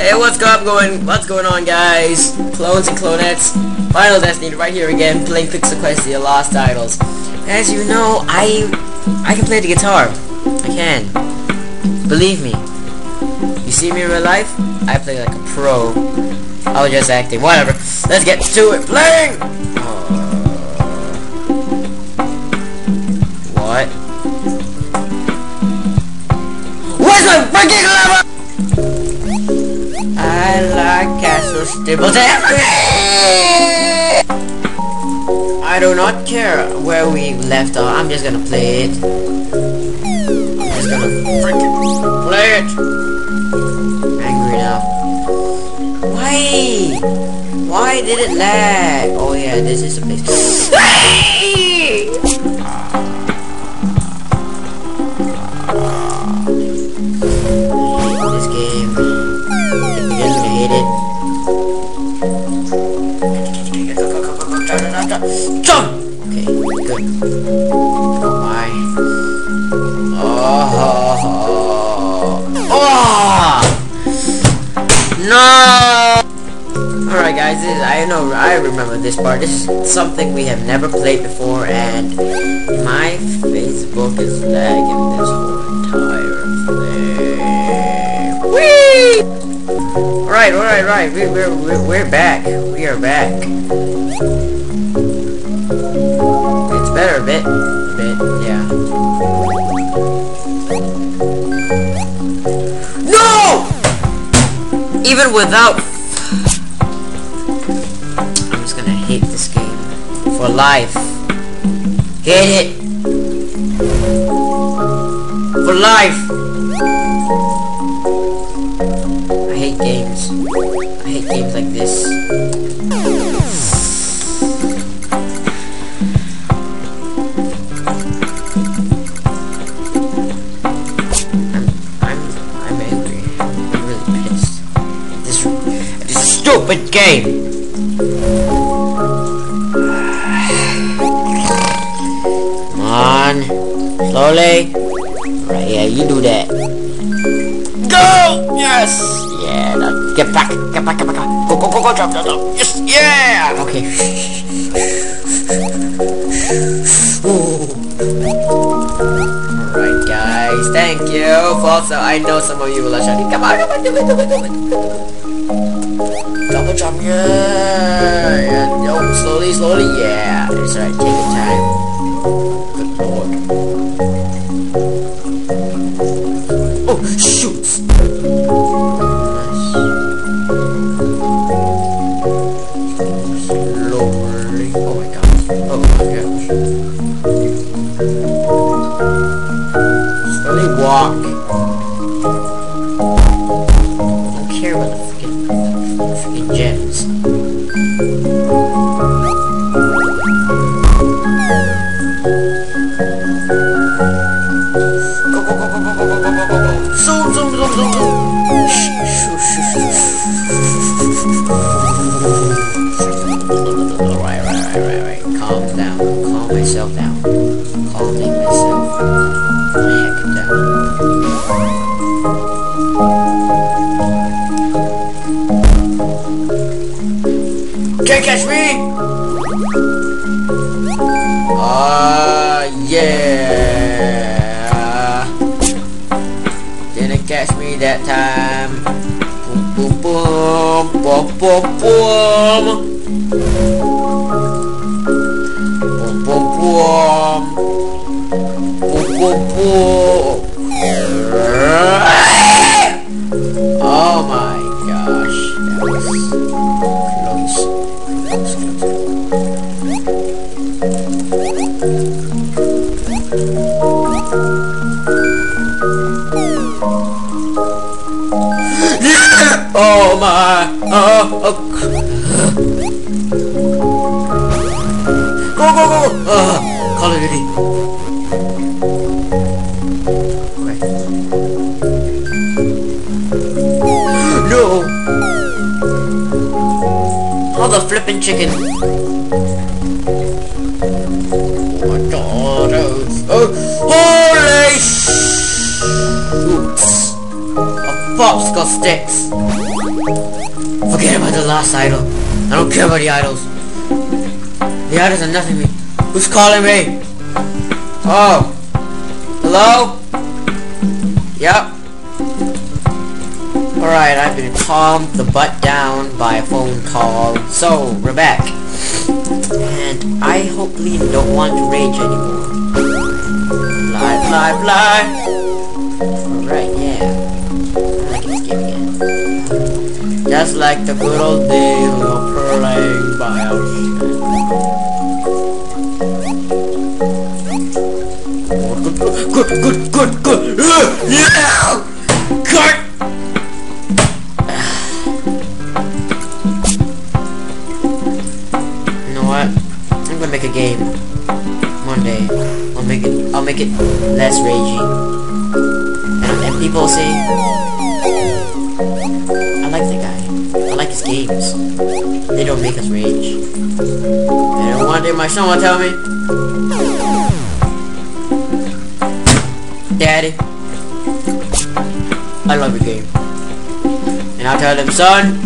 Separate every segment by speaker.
Speaker 1: Hey, what's going? What's going on, guys? Clones and clonettes. Final Destiny right here again, playing Pixel Quest: The Lost Idols. As you know, I I can play the guitar. I can. Believe me. You see me in real life? I play like a pro. I was just acting. Whatever. Let's get to it. Playing. What? Where's my freaking lever? Stables I do not care where we left off. I'm just gonna play it. I'm just gonna freaking play it. Angry now. Why? Why did it lag? Oh yeah, this is a place. Jump! Okay, good. Oh my. Oh. Oh! No! Alright guys, this is, I know, I remember this part. This is something we have never played before and my Facebook is lagging this whole entire thing. Whee! Alright, alright, right. We, we're, we're, we're back. We are back. Better a bit. A bit, yeah. No! Even without... I'm just gonna hate this game. For life. Hate it. For life. I hate games. I hate games like this. Game. Come on, slowly. Right, yeah, you do that. Go! Yes! Yeah, now get back, get back, get back, go, go, go, go, jump, jump, jump. Yes, yeah! Okay. Thank you. Also, I know some of you will shouting, come on, come on, do it, do it, do it. Double jump, yeah! yeah. No, slowly, slowly, yeah. It's alright, take your time. Can't catch me! Ah, yeah. Didn't catch me that time. Boom, boom, boom, boom, boom, boom. Boom, boom, boom. Boom, boom, boom. Oh my! Oh, oh. Go, go, go! Uh, Call of Duty. Okay. No! Oh, the flipping chicken. Oh my god! Oh, holy! Oops! A popsicle sticks! Last idol. I don't care about the idols. The idols are nothing to me. Who's calling me? Oh. Hello? Yep. Alright, I've been calmed the butt down by a phone call. So, we're back. And I hopefully don't want to rage anymore. Fly, fly, fly! Alright, yeah. Just like the good old days of playing by ocean. Good, good, good, good, good! Yeah! Cut! You know what? I'm gonna make a game. One day. I'll make it I'll make it less raging. And, and people say don't make us rage. I don't one day my son will tell me Daddy I love your game. And I'll tell him, son,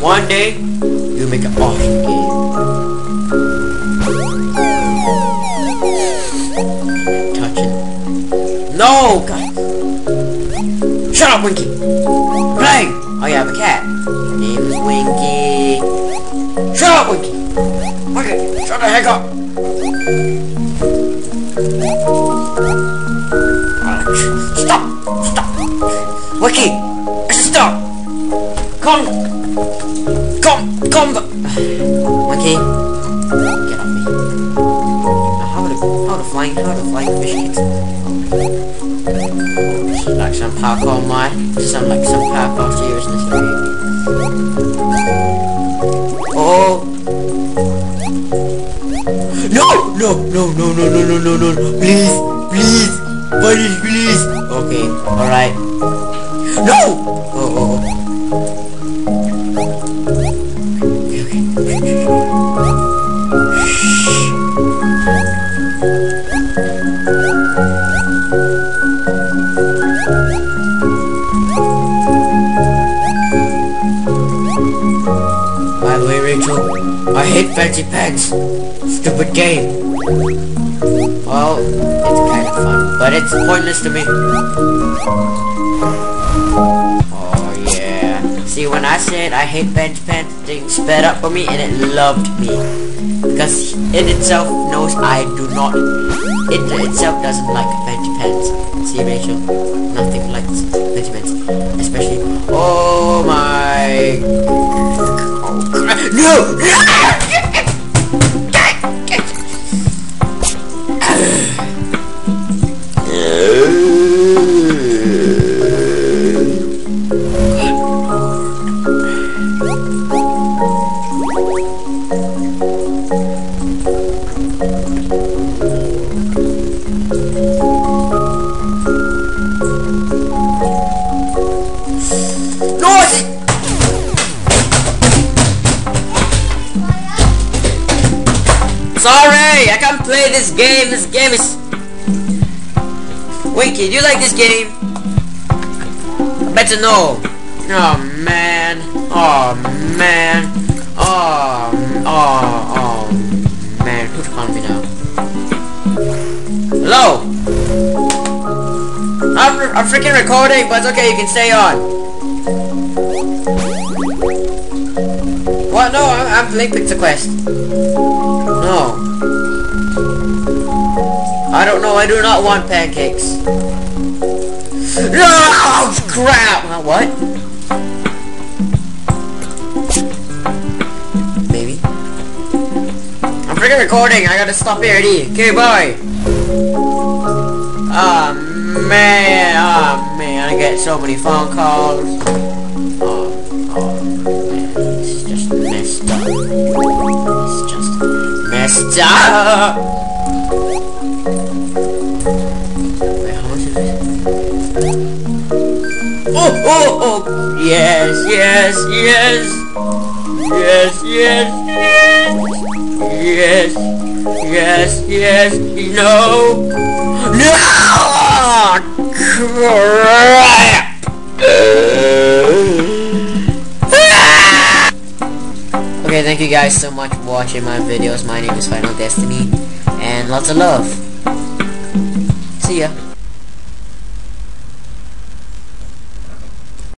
Speaker 1: one day you make an awesome game. Touching. No, God. Shut up, Winky. Play. Oh, you have a cat. Winky, shut the heck up. Stop. Stop. Winky. I said stop. Come. Come. Come. Winky. Get off me. How the how the flying how the flying fish kicks? Like some parkour my sound like some parkour seriousness no, no, no, no, no, no, please, please, punish, please. Okay, alright. No! Oh, oh, oh. By the way, Rachel, I hate fancy pants. Stupid game. Well, it's kind of fun, but it's pointless to me. Oh yeah. See, when I said I hate bench pants, things sped up for me and it loved me. Because it itself knows I do not. It itself doesn't like bench pants. See, Rachel, nothing Sorry, I can't play this game. This game is. Winky, do you like this game? I bet you. Oh man. Oh man. Oh. Oh. Oh. Man, who's calling me now? Hello. I'm, I'm freaking recording, but it's okay. You can stay on. What? No, I'm, I'm playing Pizza Quest. No. I don't know. I do not want pancakes. Oh, crap! Uh, what? Maybe. I'm freaking recording. I gotta stop here. Okay, bye. Ah man. Ah man. I get so many phone calls. Oh, oh man. This is just messed up. It's just messed up. Yes, yes, yes! Yes, yes, yes! Yes, yes, yes! No! No! Crap! Anyway, thank you guys so much for watching my videos. My name is Final Destiny, and lots of love.